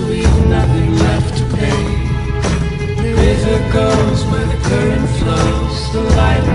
there is nothing left to pay. The river goes where the current flows, the light